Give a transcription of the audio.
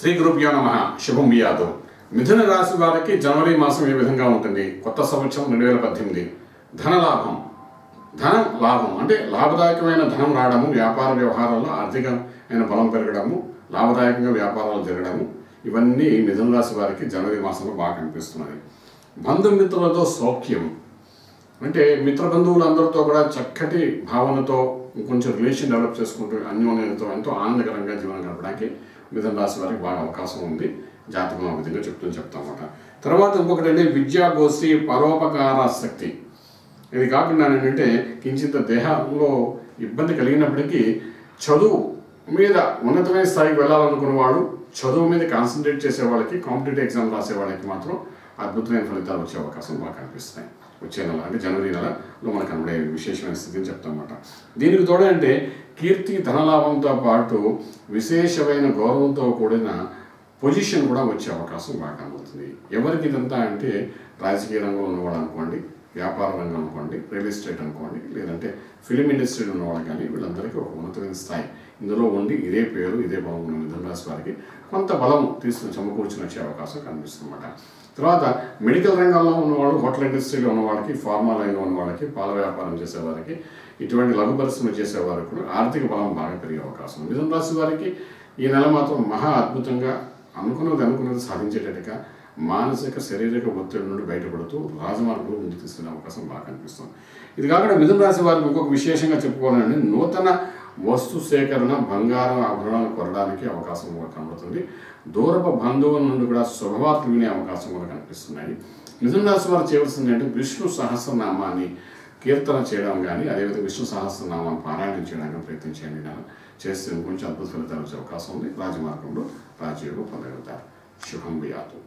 శ్రీ గురుభ్యో నమ. శుభం యాదవ్ మిథున రాశి వారికి జనవరి మాసం ఏ విధంగా ఉంటుంది? కొత్త సంవత్సరం రెండు వేల పద్దెనిమిది. ధనలాభం ధనం లాభం. అంటే లాభదాయకమైన ధనం రావడము వ్యాపార వ్యవహారాల్లో ఆర్థికమైన బలం పెరగడము లాభదాయకంగా వ్యాపారాలు జరగడము ఇవన్నీ మిథున రాశి వారికి జనవరి మాసంలో బాగా కనిపిస్తున్నాయి. బంధుమిత్రులతో సౌఖ్యం. అంటే మిత్ర బంధువులందరితో కూడా చక్కటి భావనతో కొంచెం రిలేషన్ డెవలప్ చేసుకుంటూ అన్యోన్యతతో ఎంతో ఆనందకరంగా జీవనం గడపడానికి మిథున రాశి వారికి బాగా అవకాశం ఉంది. జాతకం ఆ విధంగా చెప్తూ చెప్తామన్నమాట తర్వాత ఇంకొకటి అంటే విద్యా గోష్ఠి పరోపకార ఇది కాకుండా ఏంటంటే కించిత దేహంలో ఇబ్బంది కలిగినప్పటికీ చదువు మీద ఉన్నతమైన స్థాయికి వెళ్ళాలనుకున్న వాడు చదువు మీద కాన్సన్ట్రేట్ చేసే వాళ్ళకి కాంపిటేటివ్ ఎగ్జామ్ రాసే వాళ్ళకి మాత్రం అద్భుతమైన ఫలితాలు వచ్చే అవకాశం బాగా కనిపిస్తున్నాయి. వచ్చే నెల అంటే జనవరి నెలలో మనకు కనబడే విశేషమైన స్థితిని చెప్తామన్నమాట. దీనికి తోడంటే కీర్తి ధనలాభంతో పాటు విశేషమైన గౌరవంతో కూడిన పొజిషన్ కూడా వచ్చే అవకాశం బాగా కనబడుతుంది. ఎవరికి ఇదంతా అంటే రాజకీయ రంగంలో ఉన్నవాడు అనుకోండి వ్యాపార రంగం అనుకోండి రియల్ ఎస్టేట్ అనుకోండి లేదంటే ఫిలిం ఇండస్ట్రీలో ఉన్నవాళ్ళు కానీ వీళ్ళందరికీ ఒక ఉన్నతమైన స్థాయి. ఇందులో ఉండి ఇదే పేరు ఇదే బలం ఉన్న మిథున రాశి వారికి కొంత బలం తీసుకుని సమకూర్చుని వచ్చే అవకాశం కనిపిస్తుందన్నమాట. తర్వాత మెడికల్ రంగంలో ఉన్నవాళ్ళు హోటల్ ఇండస్ట్రీలో ఉన్న వాళ్ళకి ఫార్మా లైన్లో ఉన్న వాళ్ళకి పాల వ్యాపారం చేసేవారికి ఇటువంటి లఘు పరిశ్రమ చేసేవారికి కూడా ఆర్థిక బలం బాగా పెరిగే అవకాశం మిథున రాశి వారికి ఈ నెల మాత్రం మహా అద్భుతంగా అనుకున్నది అనుకున్నది సాధించేటట్టుగా మానసిక శారీరక ఒత్తిడి నుండి బయటపడుతూ రాజమార్గంలో ముందుకు తీసుకునే అవకాశం బాగా కనిపిస్తుంది. ఇది కాకుండా మిథున రాశి వారికి ఇంకొక విశేషంగా చెప్పుకోవాలంటే నూతన వస్తు సేకరణ బంగారం ఆభరణాలు కొనడానికి అవకాశం కూడా కనబడుతుంది. దూరపు బంధువుల నుండి కూడా శుభవార్తలు వినే అవకాశం కూడా కనిపిస్తున్నాయి. మిథున రాశి వారు చేయవలసింది అంటే విష్ణు సహస్రనామాన్ని కీర్తన చేయడం కానీ అదేవిధంగా విష్ణు సహస్రనామాన్ని పారాయణం చేయడానికి ప్రయత్నించండి నేను చేస్తే కొంచెం అద్భుత ఫలితాలు వచ్చే అవకాశం ఉంది. రాజమార్గంలో రాజయోగం పొందగలుగుతారు. శుభం బియాదు